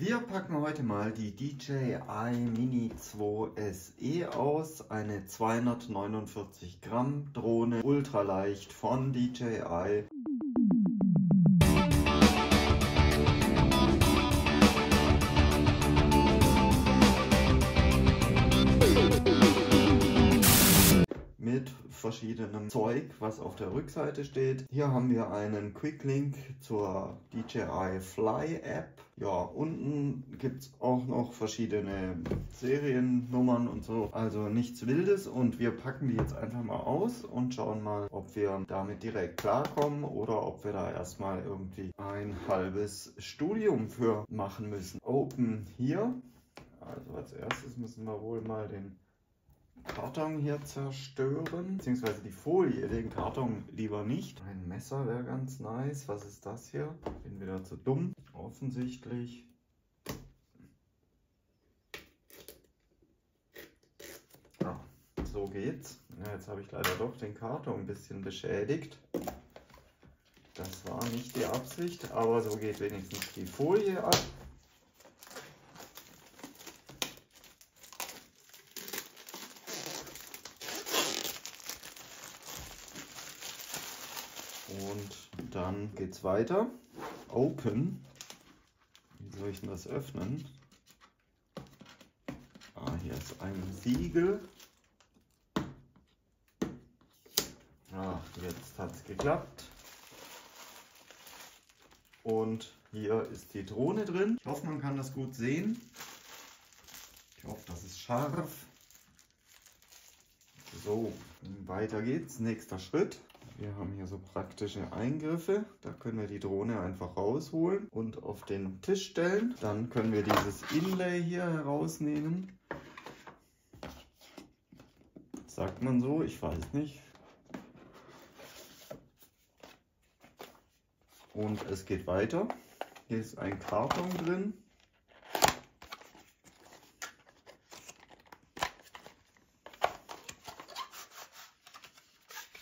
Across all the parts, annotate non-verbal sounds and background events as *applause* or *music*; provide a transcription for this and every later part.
Wir packen heute mal die DJI Mini 2 SE aus. Eine 249 Gramm Drohne, ultraleicht von DJI. Verschiedenem Zeug, was auf der Rückseite steht. Hier haben wir einen Quick Link zur DJI Fly App. Ja, unten gibt es auch noch verschiedene Seriennummern und so. Also nichts Wildes und wir packen die jetzt einfach mal aus und schauen mal, ob wir damit direkt klarkommen oder ob wir da erstmal irgendwie ein halbes Studium für machen müssen. Open hier. Also als erstes müssen wir wohl mal den Karton hier zerstören, beziehungsweise die Folie, den Karton lieber nicht. Ein Messer wäre ganz nice. Was ist das hier? Bin wieder zu dumm, offensichtlich. Ja, so geht's. Ja, jetzt habe ich leider doch den Karton ein bisschen beschädigt. Das war nicht die Absicht, aber so geht wenigstens die Folie ab. Und es weiter. Open. Wie soll ich denn das öffnen? Ah, hier ist ein Siegel. Ah, jetzt hat es geklappt. Und hier ist die Drohne drin. Ich hoffe, man kann das gut sehen. Ich hoffe, das ist scharf. So, weiter geht's. Nächster Schritt. Wir haben hier so praktische Eingriffe. Da können wir die Drohne einfach rausholen und auf den Tisch stellen. Dann können wir dieses Inlay hier herausnehmen. Sagt man so? Ich weiß nicht. Und es geht weiter. Hier ist ein Karton drin.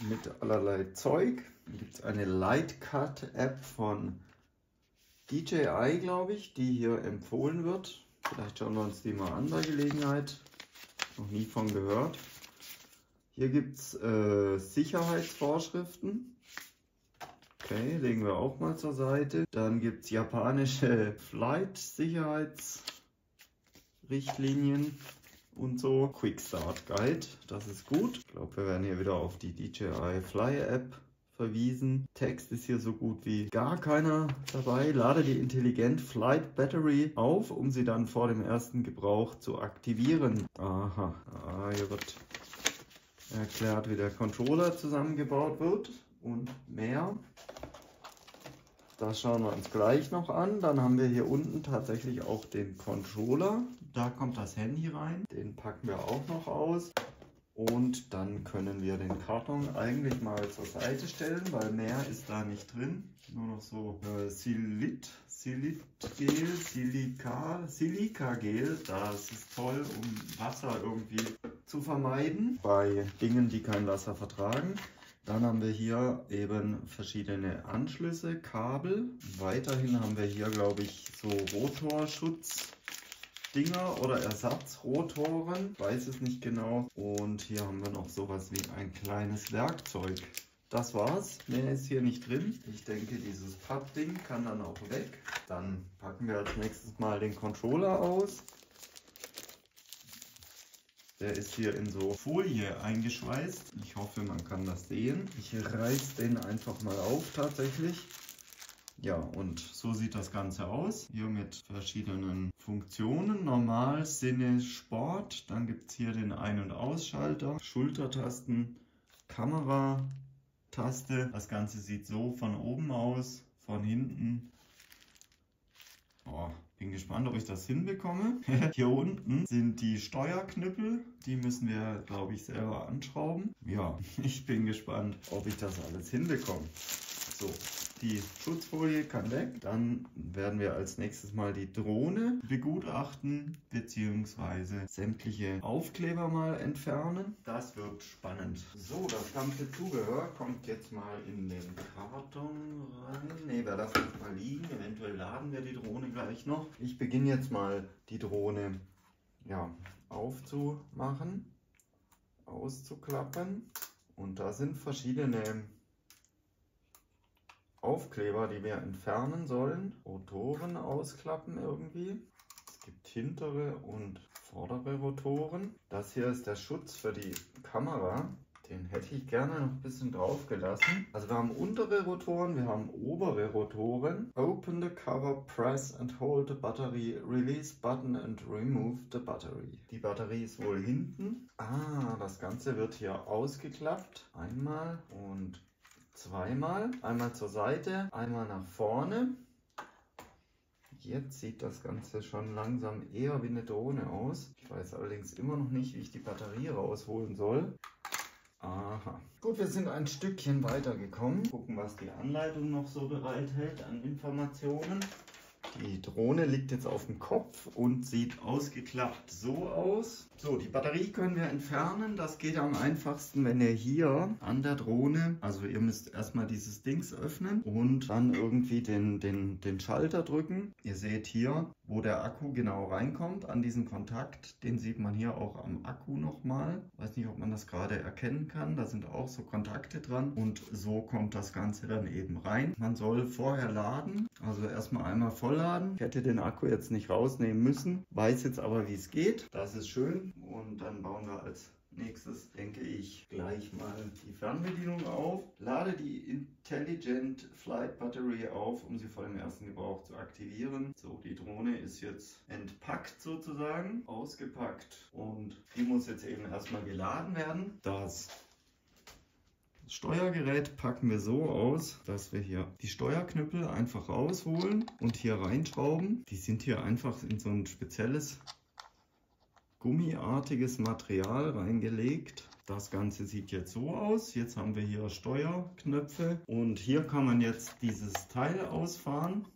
Mit allerlei Zeug. Gibt es eine Lightcut App von DJI, glaube ich, die hier empfohlen wird. Vielleicht schauen wir uns die mal an bei Gelegenheit. Noch nie von gehört. Hier gibt es äh, Sicherheitsvorschriften. Okay, legen wir auch mal zur Seite. Dann gibt es japanische *laughs* Flight-Sicherheitsrichtlinien und so. Quick Start Guide, das ist gut. Ich glaube, wir werden hier wieder auf die DJI Fly App verwiesen. Text ist hier so gut wie gar keiner dabei. Lade die Intelligent Flight Battery auf, um sie dann vor dem ersten Gebrauch zu aktivieren. Aha, ah, hier wird erklärt, wie der Controller zusammengebaut wird und mehr. Das schauen wir uns gleich noch an. Dann haben wir hier unten tatsächlich auch den Controller. Da kommt das Handy rein. Den packen wir auch noch aus. Und dann können wir den Karton eigentlich mal zur Seite stellen, weil mehr ist da nicht drin. Nur noch so äh, Silit, Silitgel, Silika, Silikagel. Das ist toll, um Wasser irgendwie zu vermeiden bei Dingen, die kein Wasser vertragen. Dann haben wir hier eben verschiedene Anschlüsse, Kabel. Weiterhin haben wir hier, glaube ich, so Rotorschutzdinger oder Ersatzrotoren. Weiß es nicht genau. Und hier haben wir noch sowas wie ein kleines Werkzeug. Das war's. Mehr ist hier nicht drin. Ich denke, dieses Pappding kann dann auch weg. Dann packen wir als nächstes mal den Controller aus. Der ist hier in so Folie eingeschweißt. Ich hoffe, man kann das sehen. Ich reiße den einfach mal auf tatsächlich. Ja, und so sieht das Ganze aus. Hier mit verschiedenen Funktionen. Normal, Sinne, Sport. Dann gibt es hier den Ein- und Ausschalter, Schultertasten, Kamerataste. Das Ganze sieht so von oben aus, von hinten. Oh, bin gespannt, ob ich das hinbekomme. *laughs* Hier unten sind die Steuerknüppel. Die müssen wir, glaube ich, selber anschrauben. Ja, *laughs* ich bin gespannt, ob ich das alles hinbekomme. So, Die Schutzfolie kann weg. Dann werden wir als nächstes mal die Drohne begutachten bzw. sämtliche Aufkleber mal entfernen. Das wird spannend. So, das ganze Zubehör kommt jetzt mal in den Karton rein. Ne, wir lassen es mal liegen. Eventuell laden wir die Drohne gleich noch. Ich beginne jetzt mal die Drohne ja, aufzumachen, auszuklappen. Und da sind verschiedene Aufkleber, die wir entfernen sollen. Rotoren ausklappen irgendwie. Es gibt hintere und vordere Rotoren. Das hier ist der Schutz für die Kamera. Den hätte ich gerne noch ein bisschen drauf gelassen. Also wir haben untere Rotoren, wir haben obere Rotoren. Open the cover, press and hold the battery, release button and remove the battery. Die Batterie ist wohl hinten. Ah, das Ganze wird hier ausgeklappt. Einmal und zweimal. Einmal zur Seite, einmal nach vorne. Jetzt sieht das Ganze schon langsam eher wie eine Drohne aus. Ich weiß allerdings immer noch nicht, wie ich die Batterie rausholen soll. Aha. Gut, wir sind ein Stückchen weitergekommen. Gucken, was die Anleitung noch so bereithält an Informationen. Die Drohne liegt jetzt auf dem Kopf und sieht ausgeklappt so aus. So, die Batterie können wir entfernen. Das geht am einfachsten, wenn ihr hier an der Drohne, also ihr müsst erstmal dieses Dings öffnen und dann irgendwie den, den, den Schalter drücken. Ihr seht hier, wo der Akku genau reinkommt, an diesen Kontakt. Den sieht man hier auch am Akku nochmal. Weiß nicht, ob man das gerade erkennen kann. Da sind auch so Kontakte dran und so kommt das Ganze dann eben rein. Man soll vorher laden, also erstmal einmal vollladen. Ich hätte den Akku jetzt nicht rausnehmen müssen, weiß jetzt aber, wie es geht. Das ist schön und dann bauen wir als nächstes denke ich gleich mal die Fernbedienung auf. Lade die Intelligent Flight Battery auf, um sie vor dem ersten Gebrauch zu aktivieren. So, die Drohne ist jetzt entpackt sozusagen, ausgepackt und die muss jetzt eben erstmal geladen werden. Das Steuergerät packen wir so aus, dass wir hier die Steuerknüppel einfach rausholen und hier reinschrauben. Die sind hier einfach in so ein spezielles gummiartiges Material reingelegt. Das Ganze sieht jetzt so aus. Jetzt haben wir hier Steuerknöpfe und hier kann man jetzt dieses Teil ausfahren.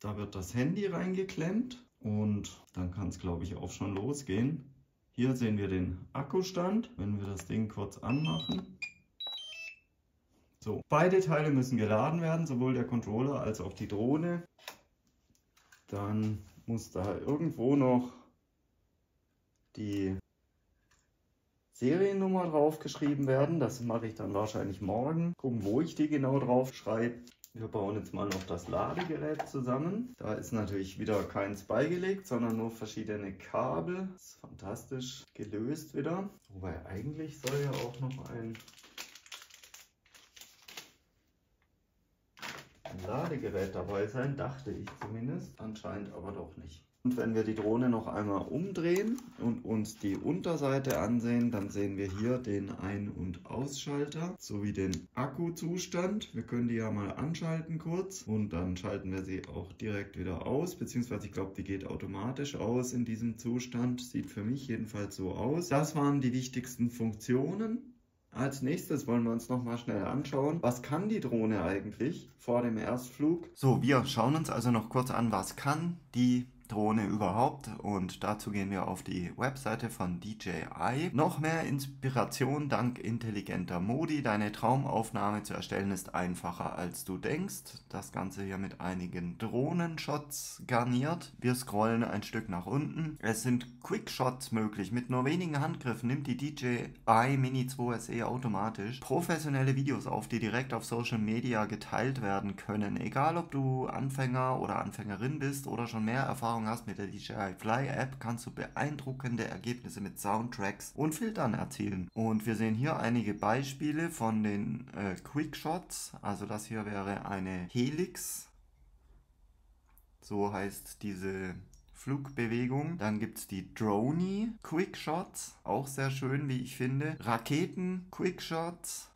Da wird das Handy reingeklemmt und dann kann es glaube ich auch schon losgehen. Hier sehen wir den Akkustand, wenn wir das Ding kurz anmachen. So, beide Teile müssen geladen werden, sowohl der Controller als auch die Drohne. Dann muss da irgendwo noch die Seriennummer drauf geschrieben werden. Das mache ich dann wahrscheinlich morgen. Gucken, wo ich die genau drauf schreibe. Wir bauen jetzt mal noch das Ladegerät zusammen. Da ist natürlich wieder keins beigelegt, sondern nur verschiedene Kabel. Das ist fantastisch gelöst wieder. Wobei eigentlich soll ja auch noch ein Ladegerät dabei sein, dachte ich zumindest. Anscheinend aber doch nicht. Und wenn wir die Drohne noch einmal umdrehen und uns die Unterseite ansehen, dann sehen wir hier den Ein- und Ausschalter sowie den Akkuzustand. Wir können die ja mal anschalten kurz und dann schalten wir sie auch direkt wieder aus, beziehungsweise ich glaube, die geht automatisch aus in diesem Zustand. Sieht für mich jedenfalls so aus. Das waren die wichtigsten Funktionen. Als nächstes wollen wir uns nochmal schnell anschauen, was kann die Drohne eigentlich vor dem Erstflug? So, wir schauen uns also noch kurz an, was kann die Drohne überhaupt und dazu gehen wir auf die Webseite von DJI. Noch mehr Inspiration dank intelligenter Modi. Deine Traumaufnahme zu erstellen ist einfacher als du denkst. Das Ganze hier mit einigen Drohnenshots garniert. Wir scrollen ein Stück nach unten. Es sind Quickshots möglich. Mit nur wenigen Handgriffen nimmt die DJI Mini 2 SE automatisch professionelle Videos auf, die direkt auf Social Media geteilt werden können. Egal ob du Anfänger oder Anfängerin bist oder schon mehr Erfahrung Erfahrung hast mit der DJI Fly App, kannst du beeindruckende Ergebnisse mit Soundtracks und Filtern erzielen. Und wir sehen hier einige Beispiele von den äh, Quickshots. Also das hier wäre eine Helix. So heißt diese Flugbewegung. Dann gibt es die Droney Quickshots, auch sehr schön, wie ich finde. Raketen Quickshots.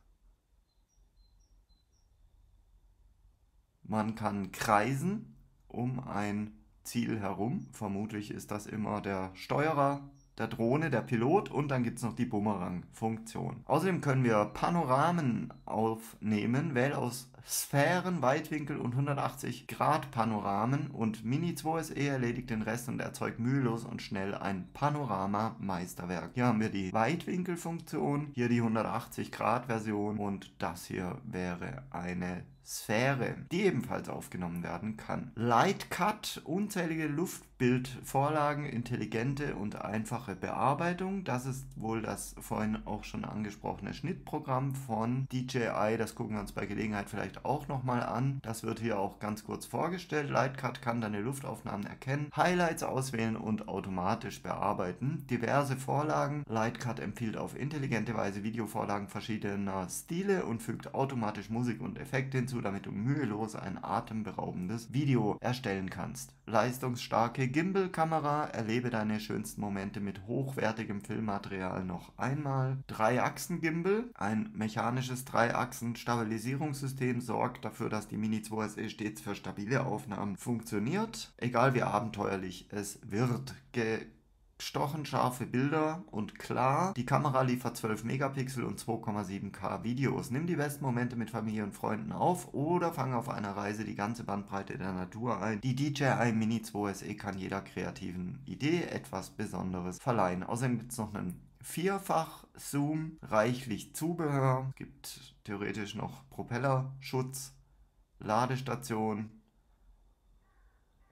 Man kann kreisen um ein Ziel herum. Vermutlich ist das immer der Steuerer, der Drohne, der Pilot und dann gibt es noch die Bumerang-Funktion. Außerdem können wir Panoramen aufnehmen, wähle aus Sphären, Weitwinkel und 180 Grad Panoramen und Mini 2SE erledigt den Rest und erzeugt mühelos und schnell ein Panorama-Meisterwerk. Hier haben wir die Weitwinkelfunktion, hier die 180 Grad Version und das hier wäre eine Sphäre, die ebenfalls aufgenommen werden kann. Lightcut, unzählige Luftbildvorlagen, intelligente und einfache Bearbeitung. Das ist wohl das vorhin auch schon angesprochene Schnittprogramm von DJI. Das gucken wir uns bei Gelegenheit vielleicht auch nochmal an. Das wird hier auch ganz kurz vorgestellt. Lightcut kann deine Luftaufnahmen erkennen, Highlights auswählen und automatisch bearbeiten. Diverse Vorlagen. Lightcut empfiehlt auf intelligente Weise Videovorlagen verschiedener Stile und fügt automatisch Musik und Effekte hinzu damit du mühelos ein atemberaubendes Video erstellen kannst. Leistungsstarke Gimbal-Kamera, erlebe deine schönsten Momente mit hochwertigem Filmmaterial noch einmal. Drei-Achsen-Gimbal, ein mechanisches Drei-Achsen-Stabilisierungssystem sorgt dafür, dass die Mini 2SE stets für stabile Aufnahmen funktioniert, egal wie abenteuerlich es wird. Stochenscharfe Bilder und klar. Die Kamera liefert 12 Megapixel und 2,7K Videos. Nimm die besten Momente mit Familie und Freunden auf oder fang auf einer Reise die ganze Bandbreite der Natur ein. Die DJI Mini 2 SE kann jeder kreativen Idee etwas Besonderes verleihen. Außerdem gibt es noch einen Vierfach-Zoom, reichlich Zubehör, gibt theoretisch noch Propellerschutz, Ladestation,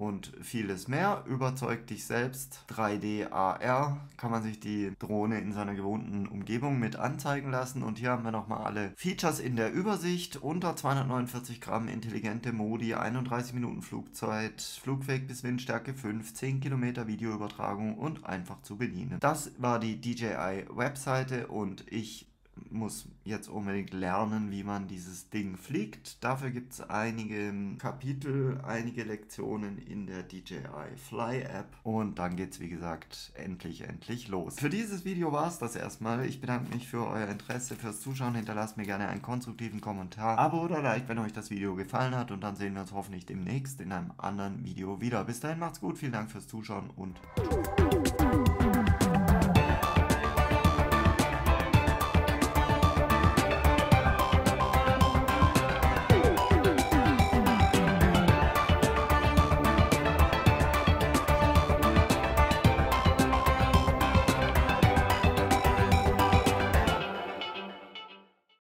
und vieles mehr. Überzeugt dich selbst. 3D AR kann man sich die Drohne in seiner gewohnten Umgebung mit anzeigen lassen. Und hier haben wir nochmal alle Features in der Übersicht. Unter 249 Gramm intelligente Modi, 31 Minuten Flugzeit, flugfähig bis Windstärke 5, 10 Kilometer Videoübertragung und einfach zu bedienen. Das war die DJI Webseite und ich muss jetzt unbedingt lernen, wie man dieses Ding fliegt. Dafür gibt es einige Kapitel, einige Lektionen in der DJI Fly App und dann geht es wie gesagt endlich, endlich los. Für dieses Video war es das erstmal. Ich bedanke mich für euer Interesse, fürs Zuschauen. Hinterlasst mir gerne einen konstruktiven Kommentar, Abo oder Like, wenn euch das Video gefallen hat und dann sehen wir uns hoffentlich demnächst in einem anderen Video wieder. Bis dahin macht's gut, vielen Dank fürs Zuschauen und